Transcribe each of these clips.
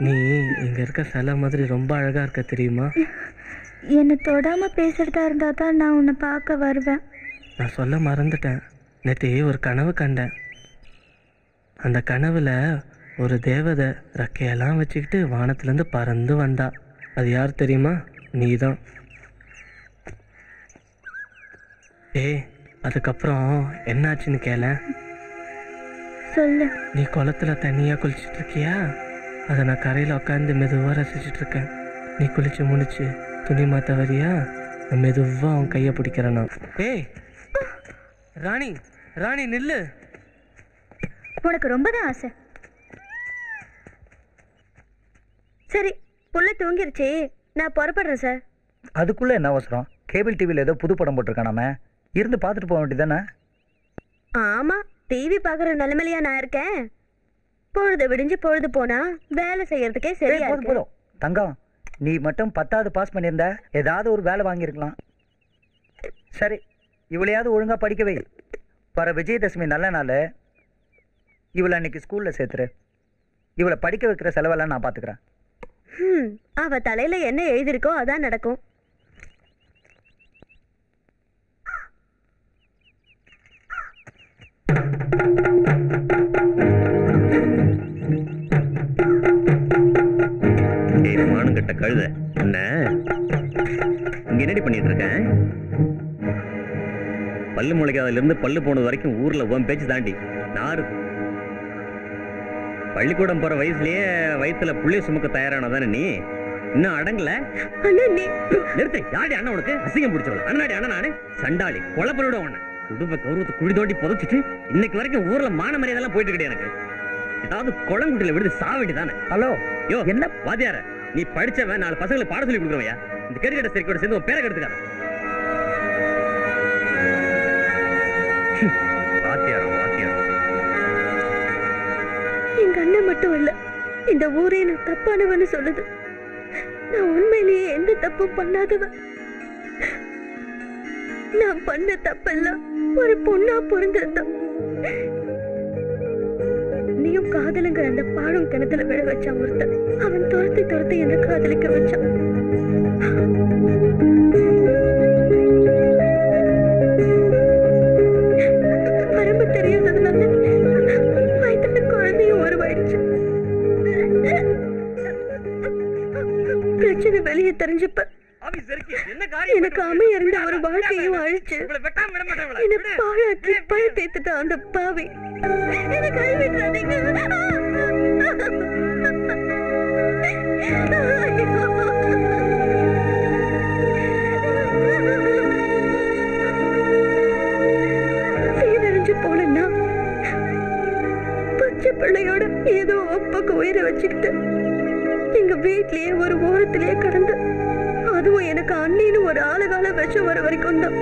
நீ இங்க இருக்க சிலை மாதிரி ரொம்ப அழகா இருக்க தெரியுமா? என்னை தொடாம பேசுறதா இருந்தா தான் நான் உன்னை பார்க்க வருவேன். நான் சொல்ல மறந்துட்டேன். நேற்று ஒரு கனவு கண்டேன். அந்த கனவுல ஒரு தேவதை ரெக்கையெல்லாம் வச்சுக்கிட்டு வானத்துலேருந்து பறந்து வந்தா. அது யார் தெரியுமா? நீதான். ஏய் அதுக்கப்புறம் என்னாச்சுன்னு கேள. சொல்லு. நீ குளத்துல தண்ணியா குளிச்சிட்டு இருக்கியா? அதை நான் கரையில் உட்காந்து மெதுவாக ரசிச்சிட்டு இருக்கேன் நீ குளிச்சு முடிச்சு துணி மாத்த வரியா? நான் மெதுவாக அவன் கையை பிடிக்கிறேன் நான். ஏய் ராணி ராணி நில்லு. உனக்கு ரொம்ப தான் ஆசை. சரி புள்ள தூங்கிருச்சு. நான் புறப்படுறேன் சார். அதுக்குள்ள என்ன அவசரம்? கேபிள் டிவியில் ஏதோ புது படம் போட்டிருக்கானாம. இருந்து பார்த்துட்டு போக வேண்டியதானே ஆமா டிவி பார்க்குற நிலைமையிலயா நான் இருக்கேன். பொழுது விடிஞ்சு பொழுது போனா வேலை செய்யறதுக்கே சரியா போதும் தங்கம் நீ மட்டும் பத்தாவது பாஸ் பண்ணியிருந்த ஏதாவது ஒரு வேலை வாங்கியிருக்கலாம். சரி இவளையாவது ஒழுங்கா படிக்க வை. வர விஜயதசமி நல்ல நாள். இவளை அன்னைக்கு ஸ்கூல்ல சேர்த்துரு. இவளை படிக்க வைக்கிற செலவெல்லாம் நான் பார்த்துக்கிறேன் ஹம், அவ தலையில என்ன எழுதிருக்கோ அதான் நடக்கும். ஏய் கழுத. என்ன? இங்க என்னடி பண்ணிட்டு இருக்கேன் பல்லு முளைக்காதல இருந்து பல்லு போனது வரைக்கும் ஊர்ல உன் பேச்சு தாண்டி. நாரு. பள்ளிக்கூடம் போற வயசுலயே வயித்துல புள்ளைய சுமக்க தயாரானதானே நீ. இன்னும் அடங்கல? நிறுத்து. யாடி அண்ணன் உனக்கு? அசிங்கம் பிடிச்சவள? அண்ணாடி அண்ணன் நானு சண்டாளி. பண்ணிவிட உன்னை. குடும்ப கௌரவத்தை குழி தோண்டி புதைச்சிட்டு இன்னைக்கு வரைக்கும் ஊர்ல மான மரியாதை போயிட்டு கிடையாது எனக்கு. ஏதாவது குளங்குட்டில விடுது சா வேண்டியதானே? ஹலோ யோ என்ன? வாத்தியார. நீ படிச்சவன் நாலு பசங்களுக்கு பாட சொல்லி கொடுக்குறவையா இந்த கேரிகட்ட சரிக்கோட சேர்ந்து உன் பேரை கெடுத்துக்காத. ஹம், வாத்தியாரம் வாத்தியாரம் எங்க அண்ணன் மட்டும் இல்ல இந்த ஊரே நான் தப்பானவன்னு சொல்லுது. நான் உண்மையிலேயே எந்த தப்பும் பண்ணாதவன் நான் பண்ண தப்பெல்லாம் ஒரு பொண்ணா பிறந்திருந்தான் என்னையும் காதலுங்கிற அந்த பாடும் கிணத்துல விழ வச்சான் ஒருத்தன். அவன் துரத்தி துரத்தி என்ன காதலிக்க வச்சான். அமைய இருந்த ஒரு வாழ்க்கையும் அழிச்சு என்ன பாழாக்கி பழ தேத்துட்டான் அந்த பாவி. என்ன போனேன்னா பச்சை பிள்ளையோட ஏதோ ஒப்பக்க உயிரை வச்சுக்கிட்டு எங்க வீட்லயே ஒரு ஓரத்திலேயே கடந்து அதுவும் எனக்கு அண்ணின்னு ஒரு ஆளுகால விஷம் வர வரைக்கும் தான்.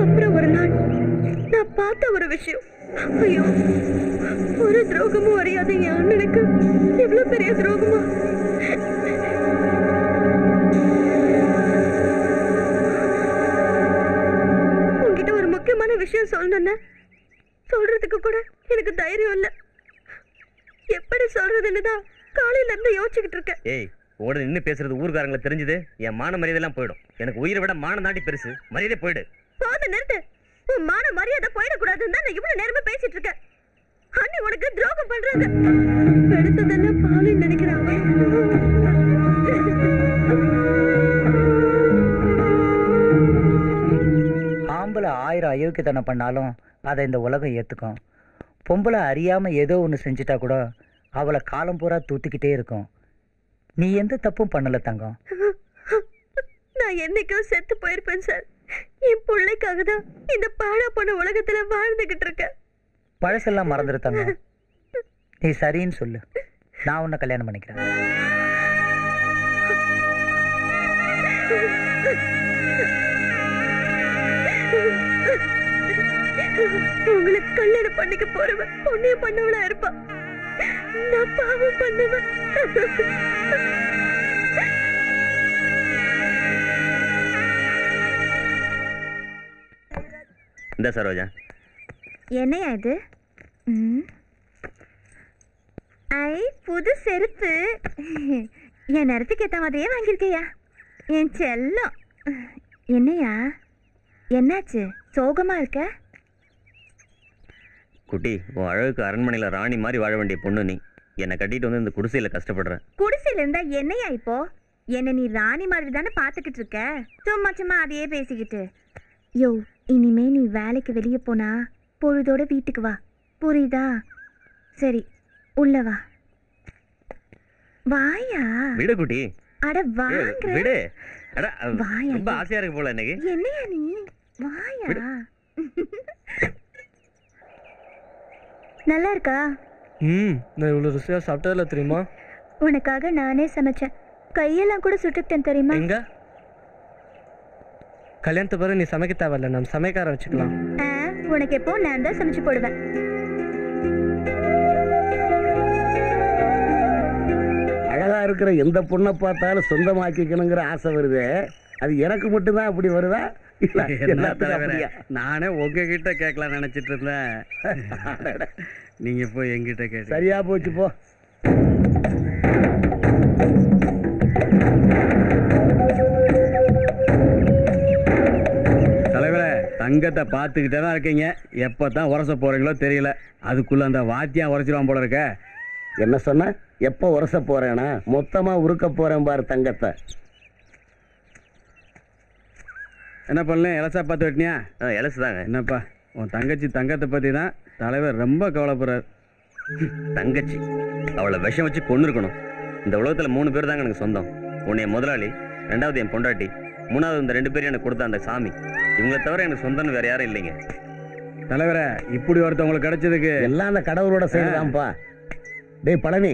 அப்புறம் ஒரு நாள் நான் பார்த்த ஒரு விஷயம். ஐயோ ஒரு துரோகமும் அறியாத என் அண்ணனுக்கு எவ்வளவு பெரிய துரோகமா? விஷயம் சொல்லணும்னு சொல்றதுக்கு கூட எனக்கு தைரியம் இல்ல. எப்படி சொல்றதுன்னு தான் காலையில இருந்து யோசிச்சுக்கிட்டு இருக்கேன். ஏய் உடனே நின்னு பேசுறது ஊர்காரங்களை தெரிஞ்சது என் மான மரியாதை எல்லாம் போயிடும். எனக்கு உயிரை விட மானம் தாண்டி பெருசு. மரியாதை போயிடு. போத நிறுத்து. உன் மான மரியாதை போயிடக்கூடாதுன்னு தான் நான் இவ்வளவு நேரமா பேசிட்டு இருக்கேன். அண்ணி உனக்கு துரோகம் பண்றாங்க. எடுத்ததெல்லாம் பாலின்னு நினைக்கிறாங்க ஆயிரம் அயோக்கியத்தனம் பண்ணாலும் அதை இந்த உலகம் ஏற்றுக்கும் பொம்பளை அறியாமல் ஏதோ ஒன்று செஞ்சிட்டா கூட அவளை காலம் பூரா தூத்திக்கிட்டே இருக்கும். நீ எந்த தப்பும் பண்ணல தங்கம். நான் என்னைக்கும் செத்து போயிருப்பேன் சார். என் பிள்ளைக்காக தான் இந்த பாழா போன உலகத்துல வாழ்ந்துகிட்டு இருக்கேன். பழசெல்லாம் மறந்துரு தங்கம். நீ சரின்னு சொல்லு. நான் உன்னை கல்யாணம் பண்ணிக்கிறேன். உங்களை கல்யாணம் பண்ணிக்க போறவன் பொண்ணையும் பண்ணவளா இருப்பா. நான் பாவம் பண்ணுவேன். இந்த சரோஜா. என்னையா இது? ஐ புது செருப்பு. என் நேரத்துக்கு ஏற்ற மாதிரியே வாங்கியிருக்கையா? என் செல்லம். என்னையா? என்னாச்சு? சோகமாக இருக்க? குட்டி உன் அழகுக்கு அரண்மனையில் ராணி மாதிரி வாழ வேண்டிய பொண்ணு நீ. என்னை கட்டிட்டு வந்து இந்த குடிசையில் கஷ்டப்படுற. குடிசையில இருந்தா என்னையா இப்போ? என்ன நீ ராணி மாதிரி தானே பார்த்துக்கிட்டு இருக்க? சும்மா சும்மா அதையே பேசிக்கிட்டு. யோ இனிமே நீ வேலைக்கு வெளியே போனா பொழுதோட வீட்டுக்கு வா. புரியுதா? சரி உள்ள வா. வாயா? விடு குட்டி. அட வாங்க விடு. அட, வாயா, ரொம்ப. ஆசையா இருக்கு போல இன்னைக்கு. என்னையா நீ? வாயா. நல்லா இருக்கா ம் நான் இவ்வளோ ருசியாக சாப்பிட்டதில்ல தெரியுமா? உனக்காக நானே சமைச்சேன். கையெல்லாம் கூட சுட்டுக்கிட்டேன் தெரியுமா? எங்க? கல்யாணத்து பிறகு நீ சமைக்க தேவையில்ல நம்ம சமைக்கார வச்சுக்கலாம். ஆ, உனக்கு எப்போ நான் தான் சமைச்சு போடுவேன். அழகா இருக்கிற எந்த பொண்ணை பார்த்தாலும் சொந்தமாக்கிக்கணுங்கிற ஆசை வருது. அது எனக்கு மட்டும்தான் அப்படி வருதா? இல்ல எல்லாத்துக்கும் அப்படியா? நானே உங்ககிட்ட கேட்கலாம் நினைச்சிட்டு இருந்தேன். நீங்க போய் எங்கிட்ட கேட்டு சரியா போச்சு போ. தலைவரே தங்கத்தை பார்த்துக்கிட்டே தான் இருக்கீங்க. எப்போ தான் உரச போறீங்களோ தெரியல. அதுக்குள்ள அந்த வாத்தியம் உரைச்சிருவான் போல இருக்க. என்ன சொன்ன? எப்போ உரச போறேனா மொத்தமா உருக்க போறேன் பாரு தங்கத்தை. என்ன பண்ணல? இலசா பார்த்து வெட்டினியா? ஆ எலசு தாங்க. என்னப்பா உன் தங்கச்சி தங்கத்தை பத்தி தான் தலைவர் ரொம்ப கவலைப்படுறாரு. தங்கச்சி அவளை விஷம் வச்சு கொண்டு இருக்கணும் இந்த உலகத்துல மூணு பேர் தாங்க எனக்கு சொந்தம். உன்னை என் முதலாளி ரெண்டாவது என் பொண்டாட்டி மூணாவது இந்த ரெண்டு பேரும் எனக்கு கொடுத்த அந்த சாமி. இவங்களை தவிர எனக்கு சொந்தம்னு வேற யாரும் இல்லைங்க. தலைவரே இப்படி ஒருத்தவங்களுக்கு கிடைச்சதுக்கு எல்லாம் அந்த கடவுளோட செய்யலாம்ப்பா டேய் பழனி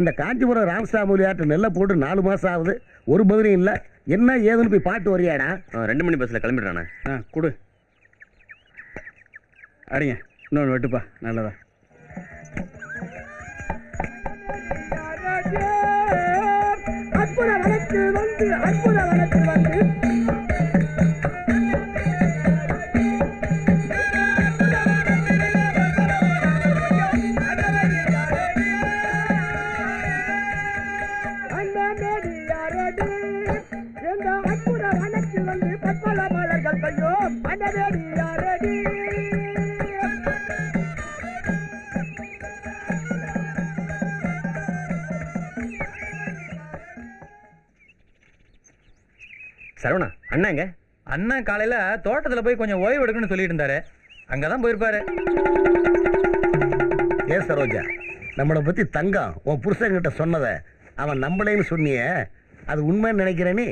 அந்த காஞ்சிபுரம் ராமசாமியாட்ட நெல்லை போட்டு நாலு மாசம் ஆகுது. ஒரு பதிலும் இல்லை. என்ன ஏதுன்னு போய் பாட்டு வரியாடா. ரெண்டு மணி பஸ்ல கிளம்பிடுறானே ஆ கொடு. அடிங்க. இன்னொன்று வெட்டுப்பா. நல்லதா? அற்புத வழக்கு வந்து அற்புத வழக்கு வந்து. சரவணா அண்ணாங்க அண்ணன் காலையில தோட்டத்துல போய் கொஞ்சம் ஓய்வு எடுக்கணும்னு சொல்லிட்டு இருந்தாரு. அங்கதான் போயிருப்பாரு. ஏ சரோஜா நம்மளை பத்தி தங்கம் உன் புருஷன்கிட்ட சொன்னத அவன் நம்பலைன்னு சொன்னியே அது உண்மைன்னு நினைக்கிறேனே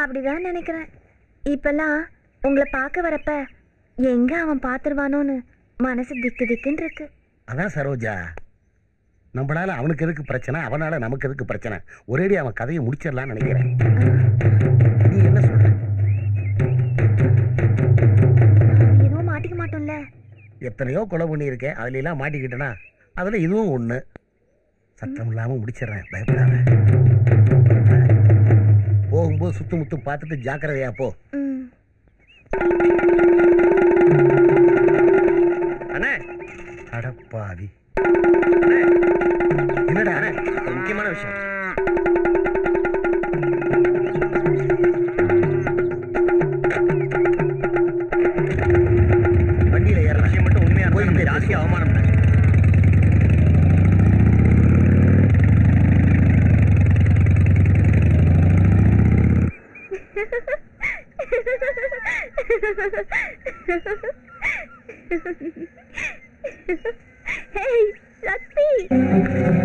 அப்படிதான் நினைக்கிறேன். இப்பெல்லாம் உங்களை பார்க்க வரப்ப எங்க அவன் பார்த்துருவானோன்னு மனசு திக்கு திக்குன்னு இருக்கு. அதான் சரோஜா நம்மளால அவனுக்கு எதுக்கு பிரச்சனை அவனால நமக்கு எதுக்கு பிரச்சனை? ஒரேடி அவன் கதையை முடிச்சிடலாம்னு நினைக்கிறேன். நீ என்ன சொல்ற? எதுவும் மாட்டிக்க மாட்டோம்ல. எத்தனையோ கொலை பண்ணியிருக்கேன். அதுல எல்லாம் மாட்டிக்கிட்டேனா? அதுல இதுவும் ஒண்ணு. சத்தம் இல்லாம முடிச்சிடுறேன். பயப்படாம போகும்போது சுத்து முத்தும் பார்த்துட்டு ஜாக்கிரதையா போ. அண்ணே. அடப்பாவி. என்னடா முக்கியமான விஷயம். hey, Sati!